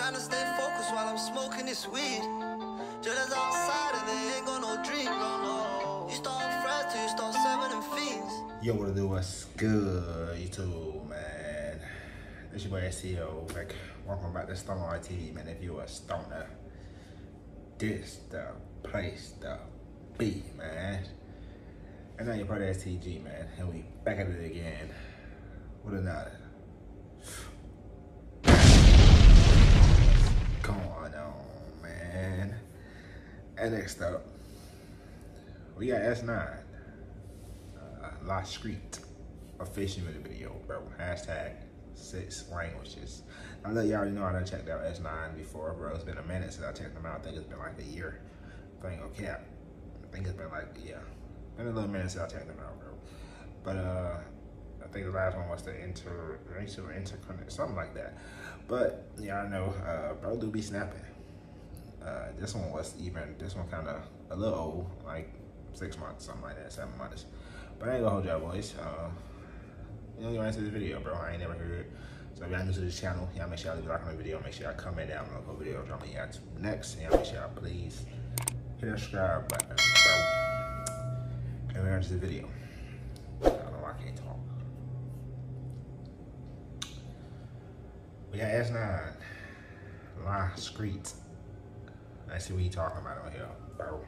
Trying to stay focused while I'm smoking this weed. Jealous outside and they ain't got no dream, no, oh no. You start fresh till you start them fiends. Yo, what to do? What's good, YouTube, man? It's your boy SEO. Like, welcome back to Stoner TV, man. If you're a stoner, this the place to be, man. And now you're part of STG, man. And we back at it again with another. And next up, we got S9 uh, La Street official video, bro. Hashtag six languages. I know y'all already know I done checked out S9 before, bro. It's been a minute since I checked them out. I think it's been like a year. I gonna cap. I think it's been like, yeah. Been a little minute since I checked them out, bro. But uh I think the last one was the inter racial interconnect, something like that. But yeah, I know uh bro do be snapping. Uh this one was even this one kinda a little old, like six months, something like that, seven months. But I ain't gonna hold y'all boys. Uh you know, you answer the video, bro. I ain't never heard. it. So if y'all new to this channel, y'all make sure y'all like the video. Make sure y'all comment down below what video drop me at next. And y'all make sure y'all please hit that subscribe button, bro. And we're into the video. I don't know why I can't talk. We got S9, La Street. Let's see what you're talking about on here, bro.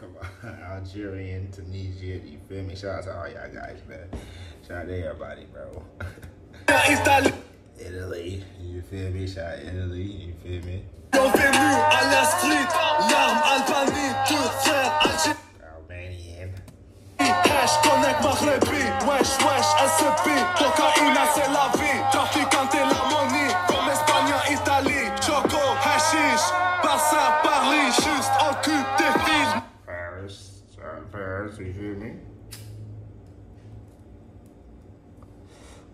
Come on. Algerian, Tunisia, you feel me? Shout out to all y'all guys, man. Shout out to everybody, bro. Italie. Italy, you feel me? Shout out Italy, you feel me? À la street, l'arme Albanie, tout frère Algérie. Hash connect Maghrebi, wesh wesh SEP, cocaïne c'est la vie, trafiquant et la monnaie, comme Espagne, Italie, Choco, hashish, Barça, Paris, juste en cul des films. Paris, Paris, you feel me?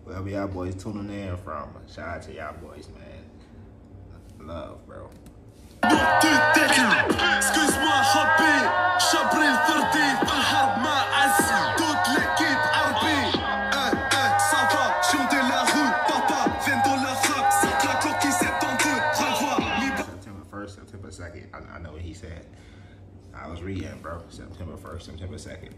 Wherever y'all boys tuning in from, shout out to y'all boys, man. Love, bro. I, I know what he said. I was reading, bro. September 1st, September 2nd.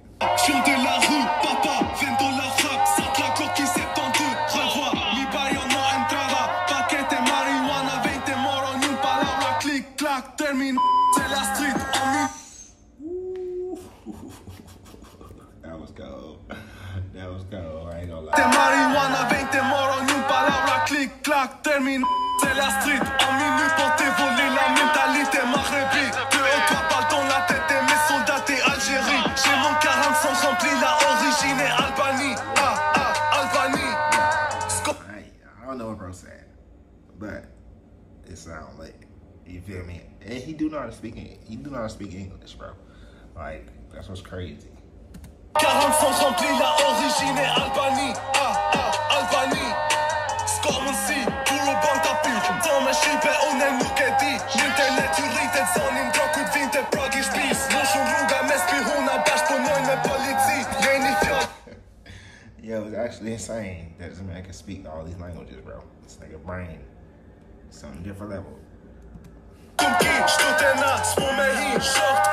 Ain't gonna lie. marihuana, 20 moro, ni un palabra, clic, clac, termine. C'est la street, en minute pour t'évoluer la mentalité maghrebi. Deux ou trois balles dans la tête de mes soldats t'es Algérie. J'ai mon 45 rempli, la origine est Albanie. Ah, ah, Albanie. I, I don't know what bro said, but it sounds like you feel me? And he do to speak. He do to speak English, bro. Like that's what's crazy. 45 rempli, la origine est Albanie. Ah, ah, Albanie. Scormancy, puro bantapi. Dans mes shibbe unen nuk e di. Internet ju rritet zonin, drokut vinte pragi shpis. Moshun rruga me spihuna, bashkë punojnë me polici. Jeni fjall. Yo, it's actually insane that this man can speak all these languages, bro. This nigga brain, some different level. Turki, shtutena, s'mu me hi, short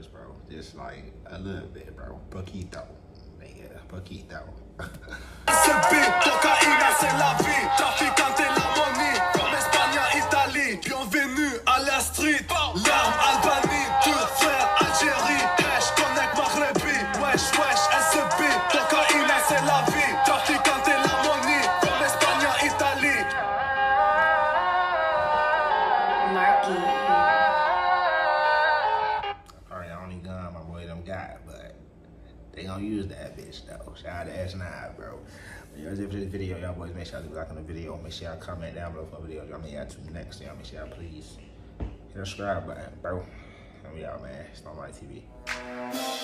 words, bro. Just like a little bit, bro. Poquito. Nigga, poquito. boy them got, but they gonna use that bitch though. Shout out to S9, bro. But it for this video. Y'all boys make sure y'all like on the video. Make sure y'all comment down below for videos y'all may add to next. Y'all make sure y'all please hit the subscribe button, bro. We out, man. It's on my TV.